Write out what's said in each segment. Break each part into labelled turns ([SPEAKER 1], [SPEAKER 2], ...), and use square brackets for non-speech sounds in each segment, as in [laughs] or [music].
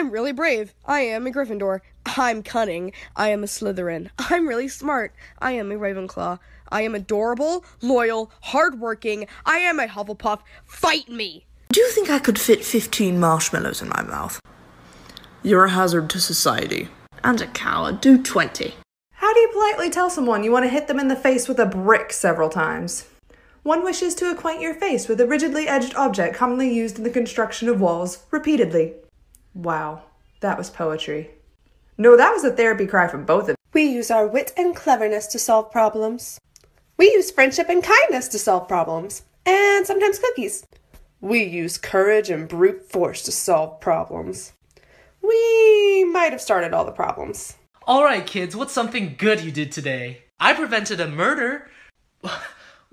[SPEAKER 1] I'm really brave. I am a Gryffindor. I'm cunning. I am a Slytherin. I'm really smart. I am a Ravenclaw. I am adorable, loyal, hardworking. I am a Hufflepuff. Fight me!
[SPEAKER 2] Do you think I could fit 15 marshmallows in my mouth? You're a hazard to society.
[SPEAKER 3] And a coward. Do 20.
[SPEAKER 4] How do you politely tell someone you want to hit them in the face with a brick several times? One wishes to acquaint your face with a rigidly edged object commonly used in the construction of walls, repeatedly. Wow, that was poetry. No, that was a therapy cry from both of you.
[SPEAKER 5] We use our wit and cleverness to solve problems. We use friendship and kindness to solve problems. And sometimes cookies. We use courage and brute force to solve problems. We might have started all the problems.
[SPEAKER 6] Alright, kids, what's something good you did today? I prevented a murder. [laughs]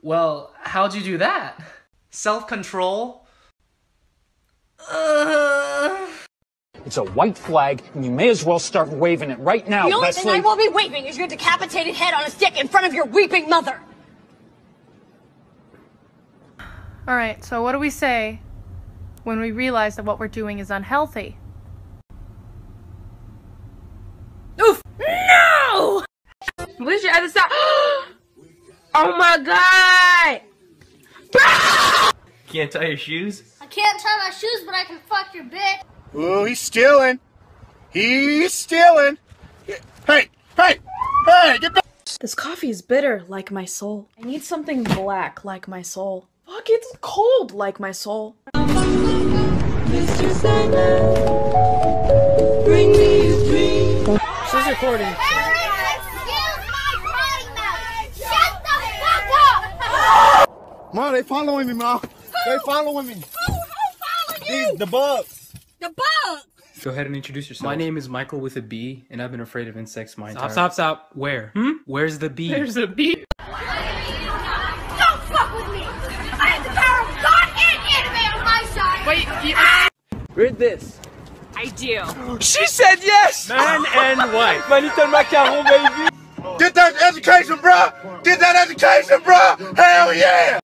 [SPEAKER 6] Well, how'd you do that? Self control?
[SPEAKER 7] It's a white flag, and you may as well start waving it right now,
[SPEAKER 8] The only
[SPEAKER 7] Leslie.
[SPEAKER 8] thing I will be waving is your decapitated head on a stick in front of your weeping mother.
[SPEAKER 9] Alright, so what do we say when we realize that what we're doing is unhealthy?
[SPEAKER 10] Oof! No! Where's your other side? [gasps] oh my god!
[SPEAKER 11] Can't tie your shoes?
[SPEAKER 12] I can't tie my shoes, but I can fuck your bitch.
[SPEAKER 13] Oh, he's stealing. He's stealing. Hey, hey, hey, get back.
[SPEAKER 14] This coffee is bitter, like my soul. I need something black, like my soul. Fuck, it's cold, like my soul.
[SPEAKER 15] Mr. Sandman, bring me a dream.
[SPEAKER 14] She's recording.
[SPEAKER 13] Ma, they following me, Ma. They following me.
[SPEAKER 8] Who, who following you?
[SPEAKER 13] These, the bugs.
[SPEAKER 8] The bug!
[SPEAKER 16] Go ahead and introduce yourself.
[SPEAKER 17] My name is Michael with a B, and I've been afraid of insects my
[SPEAKER 16] Stop,
[SPEAKER 17] entire stop,
[SPEAKER 16] stop. stop. Where? Hmm? Where's the bee? There's a bee.
[SPEAKER 8] Don't fuck with me! I have the power of God and anime on my side!
[SPEAKER 16] Wait, you...
[SPEAKER 10] Read this.
[SPEAKER 8] I do.
[SPEAKER 11] She said yes!
[SPEAKER 16] Man and wife.
[SPEAKER 11] My little macaron, baby!
[SPEAKER 13] Get that education, bruh! Get that education, bruh! Hell yeah!